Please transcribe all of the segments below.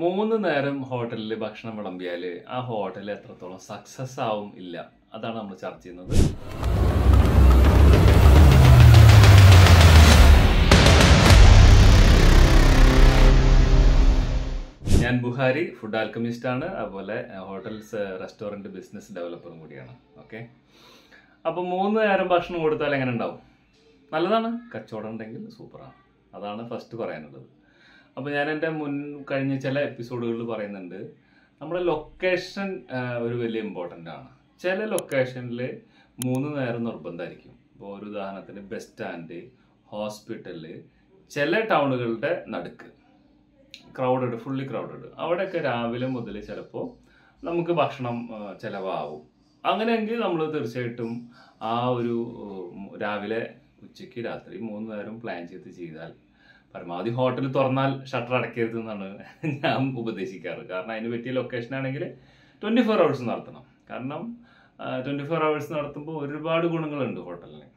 മൂന്ന് നേരം ഹോട്ടലിൽ ഭക്ഷണം വിളമ്പിയാൽ ആ ഹോട്ടൽ എത്രത്തോളം സക്സസ് ആവും ഇല്ല. അതാണ് നമ്മൾ ചർച്ച ചെയ്യുന്നത്. ഞാൻ ബുഹാരി ഫുഡ് ആൽക്കമിസ്റ്റ് ആണ്. അതുപോലെ ഹോട്ടൽസ് റെസ്റ്റോറന്റ് ബിസിനസ് ഡെവലപ്പറും കൂടിയാണ്. ഓക്കെ അപ്പോൾ മൂന്ന് നേരം ഭക്ഷണം കൊടുത്താൽ എങ്ങനെ ഉണ്ടാവും? നല്ലതാണ്. കച്ചവടം ഉണ്ടെങ്കിൽ സൂപ്പറാണ് അതാണ് ഫസ്റ്റ് പറയാനുള്ളത്. അപ്പോൾ ഞാൻ എന്റെ മുൻ കഴിഞ്ഞ ചില എപ്പിസോഡുകളിൽ പറയുന്നുണ്ട്. നമ്മുടെ ലൊക്കേഷൻ ഒരു വലിയ ഇമ്പോർട്ടന്റ് ആണ്. ചില ലൊക്കേഷനിൽ മൂന്ന് നേരം നിർബന്ധമായിരിക്കും. ഇപ്പോൾ ഒരു ഉദാഹരണത്തിന് ബസ് സ്റ്റാൻഡ് ഹോസ്പിറ്റൽ ചില ടൗണുകളുടെ നടുക്ക്. ക്രൗഡഡ് ഫുള്ളി ക്രൗഡഡ് അവിടെയൊക്കെ രാവിലെ മുതൽ ചിലപ്പോൾ നമുക്ക് ഭക്ഷണം ചിലവാകും. അങ്ങനെയെങ്കിൽ നമ്മൾ തീർച്ചയായിട്ടും ആ ഒരു രാവിലെ ഉച്ചയ്ക്ക് രാത്രി മൂന്ന് നേരം പ്ലാൻ ചെയ്ത് ചെയ്താൽ പരമാവധി ഹോട്ടൽ തുറന്നാൽ ഷട്ടർ അടക്കരുത് എന്നാണ് ഞാൻ ഉപദേശിക്കാറ്. കാരണം അതിന് പറ്റിയ ലൊക്കേഷൻ ആണെങ്കിൽ ട്വന്റി ഫോർ അവേഴ്സ് നടത്തണം. കാരണം ട്വന്റി ഫോർ അവേഴ്സ് നടത്തുമ്പോൾ ഒരുപാട് ഗുണങ്ങളുണ്ട് ഹോട്ടലിന്.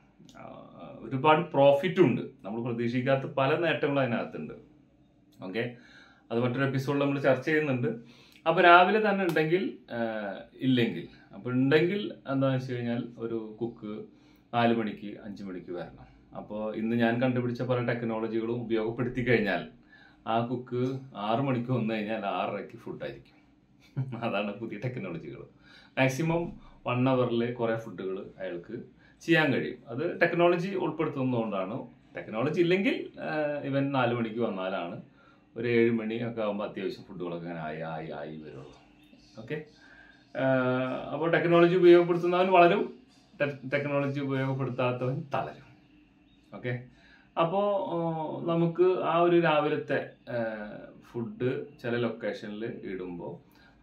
ഒരുപാട് പ്രോഫിറ്റും ഉണ്ട്. നമ്മൾ പ്രതീക്ഷിക്കാത്ത പല നേട്ടങ്ങളും അതിനകത്തുണ്ട്. ഓക്കെ അത് മറ്റൊരു എപ്പിസോഡിൽ നമ്മൾ ചർച്ച ചെയ്യുന്നുണ്ട്. അപ്പോൾ രാവിലെ തന്നെ ഉണ്ടെങ്കിൽ ഇല്ലെങ്കിൽ. അപ്പോൾ ഉണ്ടെങ്കിൽ എന്താണെന്ന് വെച്ച് കഴിഞ്ഞാൽ ഒരു കുക്ക് നാല് മണിക്ക് അഞ്ച് മണിക്ക് വരണം. അപ്പോൾ ഇന്ന് ഞാൻ കണ്ടുപിടിച്ച പല ടെക്നോളജികളും ഉപയോഗപ്പെടുത്തി കഴിഞ്ഞാൽ ആ കുക്ക് ആറ് മണിക്ക് വന്നു കഴിഞ്ഞാൽ ആറരയ്ക്ക് ഫുഡായിരിക്കും അതാണ് പുതിയ ടെക്നോളജികൾ മാക്സിമം വൺ അവറിൽ കുറേ ഫുഡുകൾ അയാൾക്ക് ചെയ്യാൻ കഴിയും. അത് ടെക്നോളജി ഉൾപ്പെടുത്തുന്നതുകൊണ്ടാണ്. ടെക്നോളജി ഇല്ലെങ്കിൽ ഇവൻ നാല് മണിക്ക് വന്നാലാണ് ഒരു ഏഴ് മണി ഒക്കെ ആകുമ്പോൾ അത്യാവശ്യം ഫുഡുകളൊക്കെ അങ്ങനെ ആയി ആയി ആയി വരുള്ളൂ. ഓക്കെ അപ്പോൾ ടെക്നോളജി ഉപയോഗപ്പെടുത്തുന്നവൻ വളരും. ടെക്നോളജി ഉപയോഗപ്പെടുത്താത്തവൻ തളരും. ഓക്കെ അപ്പോൾ നമുക്ക് ആ ഒരു രാവിലത്തെ ഫുഡ് ചില ലൊക്കേഷനിൽ ഇടുമ്പോൾ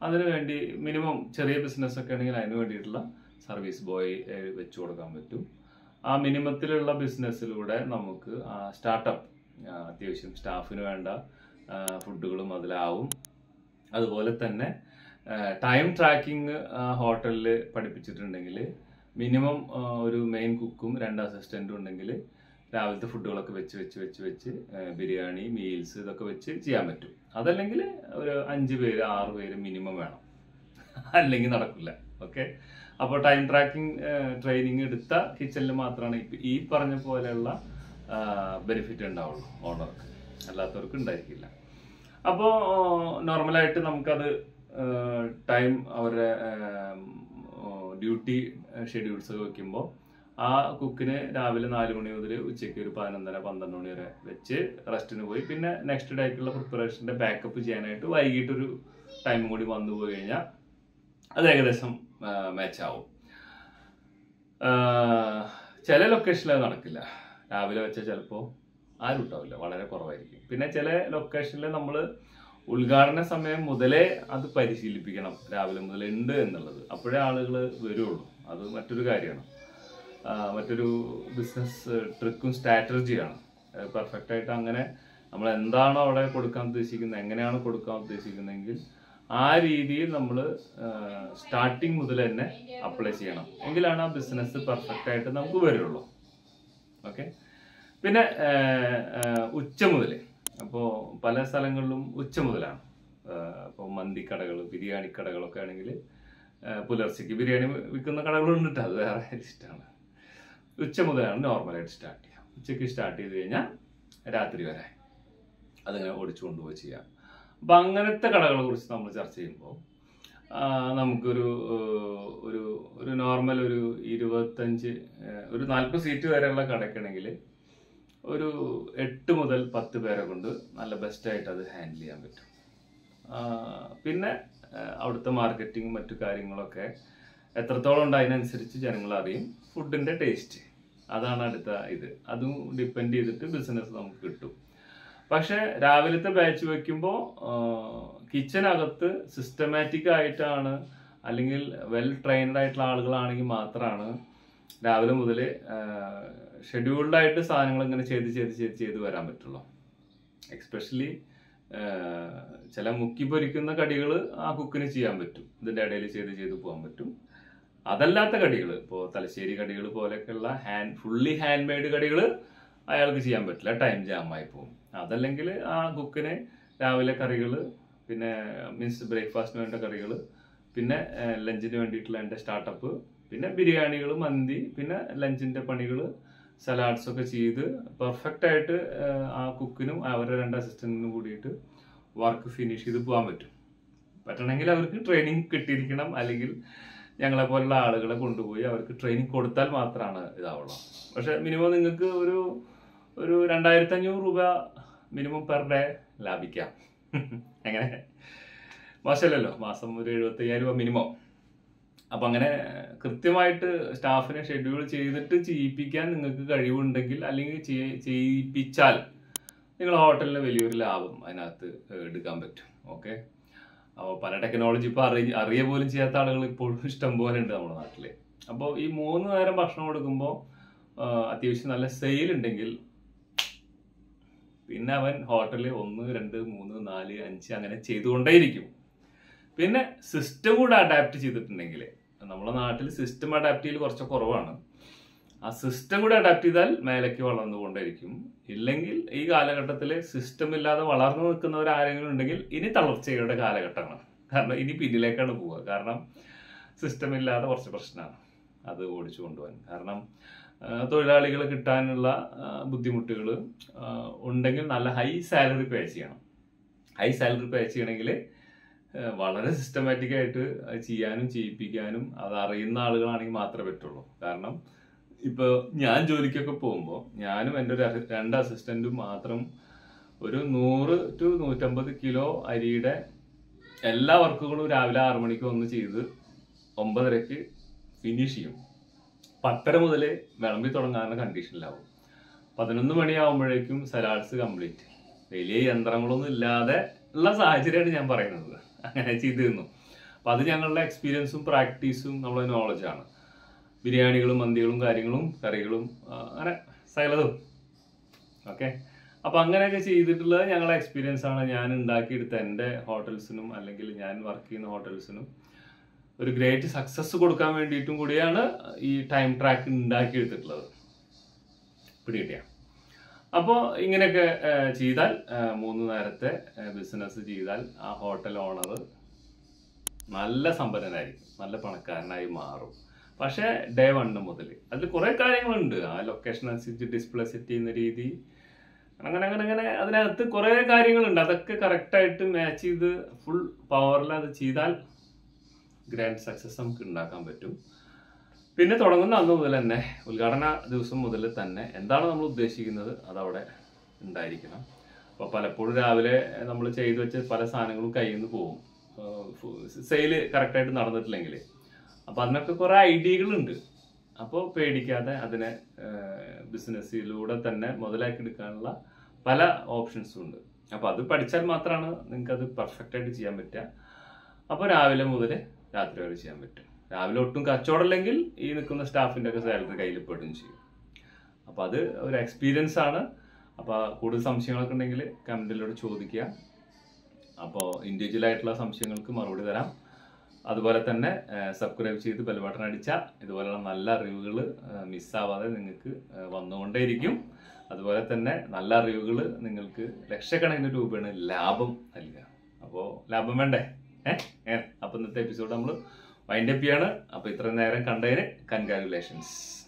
അതിനുവേണ്ടി മിനിമം ചെറിയ ബിസിനസ് ഒക്കെ ആണെങ്കിൽ അതിന് വേണ്ടിയിട്ടുള്ള സർവീസ് ബോയ് വെച്ചു കൊടുക്കാൻ പറ്റും. ആ മിനിമത്തിലുള്ള ബിസിനസ്സിലൂടെ നമുക്ക് ആ സ്റ്റാർട്ടപ്പ് അത്യാവശ്യം സ്റ്റാഫിന് വേണ്ട ഫുഡുകളും അതിലാവും. അതുപോലെ തന്നെ ടൈം ട്രാക്കിംഗ് ഹോട്ടലിൽ പഠിപ്പിച്ചിട്ടുണ്ടെങ്കിൽ മിനിമം ഒരു മെയിൻ കുക്കും രണ്ട് അസിസ്റ്റന്റും ഉണ്ടെങ്കിൽ രാവിലത്തെ ഫുഡുകളൊക്കെ വെച്ച് വെച്ച് വെച്ച് വെച്ച് ബിരിയാണി മീൽസ് ഇതൊക്കെ വെച്ച് ചെയ്യാൻ പറ്റും. അതല്ലെങ്കിൽ ഒരു അഞ്ച് പേര് ആറ് പേര് മിനിമം വേണം. അല്ലെങ്കിൽ നടക്കില്ല. ഓക്കെ? അപ്പോൾ ടൈം ട്രാക്കിംഗ് ട്രെയിനിങ് എടുത്ത കിച്ചണിൽ മാത്രമാണ് ഈ പറഞ്ഞ പോലെയുള്ള ബെനിഫിറ്റ് ഉണ്ടാവുള്ളൂ ഓണർക്ക് അല്ലാത്തവർക്ക് ഉണ്ടായിരിക്കില്ല. അപ്പോൾ നോർമലായിട്ട് നമുക്കത് ടൈം അവരുടെ ഡ്യൂട്ടി ഷെഡ്യൂൾസ് വെക്കുമ്പോൾ ആ കുക്കിന് രാവിലെ നാല് മണി മുതൽ ഉച്ചയ്ക്ക് ഒരു പതിനൊന്നര പന്ത്രണ്ട് മണി വരെ വെച്ച് റെസ്റ്റിന് പോയി. പിന്നെ നെക്സ്റ്റ് ഡേക്കുള്ള പ്രിപ്പറേഷന്റെ ബാക്കപ്പ് ചെയ്യാനായിട്ട് വൈകിട്ടൊരു ടൈം കൂടി വന്നു പോയി കഴിഞ്ഞാൽ അത് ഏകദേശം മാച്ചാവും ചില ലൊക്കേഷനിൽ അത് നടക്കില്ല. രാവിലെ വെച്ചാൽ ചിലപ്പോൾ ആരും ഉണ്ടാവില്ല വളരെ കുറവായിരിക്കും. പിന്നെ ചില ലൊക്കേഷനിൽ നമ്മൾ ഉദ്ഘാടന സമയം മുതലേ അത് പരിശീലിപ്പിക്കണം രാവിലെ മുതൽ ഉണ്ട് എന്നുള്ളത്. അപ്പോഴേ ആളുകൾ വരുള്ളൂ. അത് മറ്റൊരു കാര്യമാണ്. മറ്റൊരു ബിസിനസ് ട്രിക്കും സ്ട്രാറ്റജിയാണ് പെർഫെക്റ്റ് ആയിട്ട് അങ്ങനെ നമ്മൾ എന്താണോ അവിടെ കൊടുക്കാൻ ഉദ്ദേശിക്കുന്നത് എങ്ങനെയാണ് കൊടുക്കാൻ ഉദ്ദേശിക്കുന്നതെങ്കിൽ ആ രീതിയിൽ നമ്മൾ സ്റ്റാർട്ടിങ് മുതൽ തന്നെ അപ്ലൈ ചെയ്യണം. എങ്കിലാണ് ആ ബിസിനസ് പെർഫെക്റ്റ് ആയിട്ട് നമുക്ക് വരുള്ളൂ. ഓക്കെ പിന്നെ ഉച്ച മുതൽ. അപ്പോൾ പല സ്ഥലങ്ങളിലും ഉച്ച മുതലാണ്. ഇപ്പോൾ മന്തിക്കടകൾ കടകൾ ബിരിയാണി കടകളൊക്കെ ആണെങ്കിൽ പുലർച്ചയ്ക്ക് ബിരിയാണി വിൽക്കുന്ന കടകളുണ്ട് അത് വേറെ ഇഷ്ടമാണ് ഉച്ച മുതലാണ് നോർമലായിട്ട് സ്റ്റാർട്ട് ചെയ്യുക. ഉച്ചയ്ക്ക് സ്റ്റാർട്ട് ചെയ്ത് കഴിഞ്ഞാൽ രാത്രി വരെ അതങ്ങനെ ഓടിച്ചു കൊണ്ടുപോയി ചെയ്യാം. അപ്പം അങ്ങനത്തെ കടകളെ കുറിച്ച് നമ്മൾ ചർച്ച ചെയ്യുമ്പോൾ നമുക്കൊരു ഒരു ഒരു നോർമൽ ഒരു ഇരുപത്തഞ്ച് ഒരു നാൽപ്പത് സീറ്റ് വരെയുള്ള കടയ്ക്കാണെങ്കിൽ ഒരു എട്ട് മുതൽ പത്ത് പേരെ കൊണ്ട് നല്ല ബെസ്റ്റായിട്ട് അത് ഹാൻഡിൽ ചെയ്യാൻ പറ്റും. പിന്നെ അവിടുത്തെ മാർക്കറ്റിംഗ് മറ്റു കാര്യങ്ങളൊക്കെ എത്രത്തോളം ഉണ്ട് അതിനനുസരിച്ച് ജനങ്ങൾ ഫുഡിന്റെ ടേസ്റ്റ്. അതാണ് അടുത്ത ഇത്. അതും ഡിപ്പെൻഡ് ചെയ്തിട്ട് ബിസിനസ് നമുക്ക് കിട്ടും. പക്ഷെ രാവിലത്തെ ബാച്ച് വെക്കുമ്പോൾ കിച്ചനകത്ത് സിസ്റ്റമാറ്റിക് ആയിട്ടാണ് അല്ലെങ്കിൽ വെൽ ട്രെയിൻഡ് ആയിട്ടുള്ള ആളുകളാണെങ്കിൽ മാത്രമാണ് രാവിലെ മുതൽ ഷെഡ്യൂൾഡ് ആയിട്ട് സാധനങ്ങൾ ഇങ്ങനെ ചെയ്ത് ചെയ്ത് ചെയ്ത് ചെയ്ത് വരാൻ പറ്റുള്ളൂ. എക്സ്പെഷ്യലി ചില മുക്കി പൊരിക്കുന്ന കടികൾ ആ കുക്കിന് ചെയ്യാൻ പറ്റും. ഇതിന്റെ ഇടയിൽ ചെയ്ത് ചെയ്ത് പോകാൻ പറ്റും. അതല്ലാത്ത കടികൾ ഇപ്പോൾ തലശ്ശേരി കടികൾ പോലെയൊക്കെയുള്ള ഹാൻഡ് ഫുള്ളി ഹാൻഡ് മെയ്ഡ് കടികൾ അയാൾക്ക് ചെയ്യാൻ പറ്റില്ല. ടൈം ജാമായി പോകും. അതല്ലെങ്കിൽ ആ കുക്കിന് രാവിലെ കറികൾ പിന്നെ മീൻസ് ബ്രേക്ക്ഫാസ്റ്റിന് വേണ്ട കറികൾ പിന്നെ ലഞ്ചിന് വേണ്ടിയിട്ടുള്ള എന്റെ സ്റ്റാർട്ടപ്പ് പിന്നെ ബിരിയാണികൾ മന്തി പിന്നെ ലഞ്ചിന്റെ പണികൾ സലാഡ്സ് ഒക്കെ ചെയ്ത് പെർഫെക്റ്റ് ആയിട്ട് ആ കുക്കിനും അവരുടെ രണ്ട് അസിസ്റ്റന്റിനും കൂടിയിട്ട് വർക്ക് ഫിനിഷ് ചെയ്ത് പോകാൻ പറ്റും. പറ്റണമെങ്കിൽ അവർക്ക് ട്രെയിനിങ് കിട്ടിയിരിക്കണം. അല്ലെങ്കിൽ ഞങ്ങളെ പോലുള്ള ആളുകളെ കൊണ്ടുപോയി അവർക്ക് ട്രെയിനിങ് കൊടുത്താൽ മാത്രമാണ് ഇതാവുള്ളൂ. പക്ഷെ മിനിമം നിങ്ങൾക്ക് ഒരു ഒരു രണ്ടായിരത്തി അഞ്ഞൂറ് രൂപ മിനിമം പെർ ഡേ ലാഭിക്കാം. എങ്ങനെ? മോശമല്ലല്ലോ. മാസം ഒരു എഴുപത്തി അയ്യായിരം രൂപ മിനിമം അപ്പൊ അങ്ങനെ കൃത്യമായിട്ട് സ്റ്റാഫിനെ ഷെഡ്യൂൾ ചെയ്തിട്ട് ചെയ്യിപ്പിക്കാൻ നിങ്ങൾക്ക് കഴിവുണ്ടെങ്കിൽ അല്ലെങ്കിൽ ചെയ്യിപ്പിച്ചാൽ നിങ്ങൾ ഹോട്ടലിന് വലിയൊരു ലാഭം അതിനകത്ത് എടുക്കാൻ പറ്റും. ഓക്കെ അപ്പോൾ പല ടെക്നോളജി ഇപ്പോൾ അറിയ അറിയ പോലും ചെയ്യാത്ത ആളുകൾ ഇപ്പോഴും ഇഷ്ടം പോലെ ഉണ്ട് നമ്മുടെ നാട്ടിൽ അപ്പോൾ ഈ മൂന്ന് നേരം ഭക്ഷണം കൊടുക്കുമ്പോൾ അത്യാവശ്യം നല്ല സെയിൽ ഉണ്ടെങ്കിൽ പിന്നെ അവൻ ഹോട്ടലിൽ ഒന്ന് രണ്ട് മൂന്ന് നാല് അഞ്ച് അങ്ങനെ ചെയ്തുകൊണ്ടേയിരിക്കും. പിന്നെ സിസ്റ്റം കൂടെ അഡാപ്റ്റ് ചെയ്തിട്ടുണ്ടെങ്കിൽ നമ്മുടെ നാട്ടിൽ സിസ്റ്റം അഡാപ്റ്റ് ചെയ്യൽ കുറച്ച് കുറവാണ്. ആ സിസ്റ്റം കൂടെ അഡാപ്റ്റ് ചെയ്താൽ മേലേക്ക് വളർന്നുകൊണ്ടേയിരിക്കും ഇല്ലെങ്കിൽ ഈ കാലഘട്ടത്തിൽ സിസ്റ്റം ഇല്ലാതെ വളർന്നു നിൽക്കുന്നവർ ആരെങ്കിലും ഉണ്ടെങ്കിൽ ഇനി തളർച്ചയുടെ കാലഘട്ടമാണ്. കാരണം ഇനി പിന്നിലേക്കാണ് പോവുക. കാരണം സിസ്റ്റം ഇല്ലാതെ കുറച്ച് പ്രശ്നമാണ്. അത് ഓടിച്ചു കൊണ്ടുപോകാൻ. കാരണം തൊഴിലാളികൾ കിട്ടാനുള്ള ബുദ്ധിമുട്ടുകൾ ഉണ്ടെങ്കിൽ നല്ല ഹൈ സാലറി പേ ചെയ്യണം. ഹൈ സാലറി പേ ചെയ്യണമെങ്കിൽ വളരെ സിസ്റ്റമാറ്റിക്കായിട്ട് ചെയ്യാനും ചെയ്യിപ്പിക്കാനും അത് അറിയുന്ന ആളുകളാണെങ്കിൽ മാത്രമേ പറ്റുള്ളൂ. കാരണം ഇപ്പോൾ ഞാൻ ജോലിക്കൊക്കെ പോകുമ്പോൾ ഞാനും എന്റെ ഒരു രണ്ട് അസിസ്റ്റന്റും മാത്രം ഒരു നൂറ് ടു നൂറ്റമ്പത് കിലോ അരിയുടെ എല്ലാ വർക്കുകളും രാവിലെ ആറു മണിക്ക് ഒന്ന് ചെയ്ത് ഒമ്പതരക്ക് ഫിനിഷ് ചെയ്യും. പത്തര മുതൽ വിളമ്പി തുടങ്ങാവുന്ന കണ്ടീഷനിലാവും പതിനൊന്ന് മണിയാവുമ്പോഴേക്കും സലാഡ്സ് കംപ്ലീറ്റ് വലിയ യന്ത്രങ്ങളൊന്നും ഇല്ലാതെ ഉള്ള സാഹചര്യമാണ് ഞാൻ പറയുന്നത്. അങ്ങനെ ചെയ്തിരുന്നു. അപ്പം അത് ഞങ്ങളുടെ എക്സ്പീരിയൻസും പ്രാക്ടീസും നമ്മുടെ നോളജാണ് ബിരിയാണികളും മന്തികളും കാര്യങ്ങളും കറികളും അങ്ങനെ സകലതും ഓക്കെ? അപ്പം അങ്ങനെയൊക്കെ ചെയ്തിട്ടുള്ളത് ഞങ്ങളുടെ എക്സ്പീരിയൻസ് ആണ്. ഞാൻ ഉണ്ടാക്കിയെടുത്ത എന്റെ ഹോട്ടൽസിനും അല്ലെങ്കിൽ ഞാൻ വർക്ക് ചെയ്യുന്ന ഹോട്ടൽസിനും ഒരു ഗ്രേറ്റ് സക്സസ് കൊടുക്കാൻ വേണ്ടിയിട്ടും കൂടിയാണ് ഈ ടൈം ട്രാക്ക് ഉണ്ടാക്കിയെടുത്തിട്ടുള്ളത്. പിടികിട്ടിയ. അപ്പോൾ ഇങ്ങനെയൊക്കെ ചെയ്താൽ മൂന്ന് നേരത്തെ ബിസിനസ് ചെയ്താൽ ആ ഹോട്ടൽ ഓണർ നല്ല സമ്പന്നനായിരിക്കും. നല്ല പണക്കാരനായി മാറും. പക്ഷേ ഡേ വണ്ണ് മുതൽ അതിൽ കുറേ കാര്യങ്ങളുണ്ട്. ആ ലൊക്കേഷൻ അനുസരിച്ച് ഡിസ്പ്ലേ സെറ്റ് ചെയ്യുന്ന രീതി. അങ്ങനെ അങ്ങനെ അങ്ങനെ അതിനകത്ത് കുറേ കാര്യങ്ങളുണ്ട്. അതൊക്കെ കറക്റ്റായിട്ട് മാച്ച് ചെയ്ത് ഫുൾ പവറിൽ അത് ചെയ്താൽ ഗ്രാൻഡ് സക്സസ് നമുക്ക് ഉണ്ടാക്കാൻ പറ്റും. പിന്നെ തുടങ്ങുന്ന അന്ന് മുതൽ തന്നെ ഉദ്ഘാടന ദിവസം മുതൽ തന്നെ എന്താണ് നമ്മൾ ഉദ്ദേശിക്കുന്നത് അതവിടെ ഉണ്ടായിരിക്കണം. അപ്പോൾ പലപ്പോഴും രാവിലെ നമ്മൾ ചെയ്തു വെച്ച പല സാധനങ്ങളും കയ്യിൽ നിന്ന് പോകും സെയിൽ കറക്റ്റായിട്ട് നടന്നിട്ടില്ലെങ്കിൽ അപ്പോൾ അതിനൊക്കെ കുറേ ഐഡിയകളുണ്ട്. അപ്പോൾ പേടിക്കാതെ അതിനെ ബിസിനസ്സിലൂടെ തന്നെ മുതലാക്കി എടുക്കാനുള്ള പല ഓപ്ഷൻസും ഉണ്ട്. അപ്പോൾ അത് പഠിച്ചാൽ മാത്രമാണ് നിങ്ങൾക്ക് അത് പെർഫെക്റ്റ് ആയിട്ട് ചെയ്യാൻ പറ്റുക. അപ്പോൾ രാവിലെ മുതൽ രാത്രി വരെ ചെയ്യാൻ പറ്റും രാവിലെ ഒട്ടും കച്ചവടമില്ലെങ്കിൽ ഈ നിൽക്കുന്ന സ്റ്റാഫിന്റെ ഒക്കെ സാലറി കയ്യിൽ പെടുകയും ചെയ്യും. അപ്പോൾ അത് ഒരു എക്സ്പീരിയൻസ് ആണ്. അപ്പോൾ കൂടുതൽ സംശയങ്ങളൊക്കെ ഉണ്ടെങ്കിൽ കമന്റിലൂടെ ചോദിക്കുക. അപ്പോൾ ഇൻഡിവിജ്വൽ ആയിട്ടുള്ള സംശയങ്ങൾക്ക് മറുപടി തരാം. അതുപോലെ തന്നെ സബ്സ്ക്രൈബ് ചെയ്ത് ബെൽബട്ടൺ അടിച്ചാൽ ഇതുപോലെയുള്ള നല്ല അറിവുകൾ മിസ്സാവാതെ നിങ്ങൾക്ക് വന്നുകൊണ്ടേയിരിക്കും. അതുപോലെ തന്നെ നല്ല അറിവുകൾ നിങ്ങൾക്ക് ലക്ഷക്കണക്കിന് രൂപയാണ് ലാഭം നൽകുക. അപ്പോൾ ലാഭം വേണ്ടേ? ഏഹ് അപ്പം ഇന്നത്തെ എപ്പിസോഡ് നമ്മൾ വൈൻഡപ്പ് ചെയ്യാണ്. അപ്പോൾ ഇത്ര നേരം കണ്ടതിന് കൺഗ്രാറ്റുലേഷൻസ്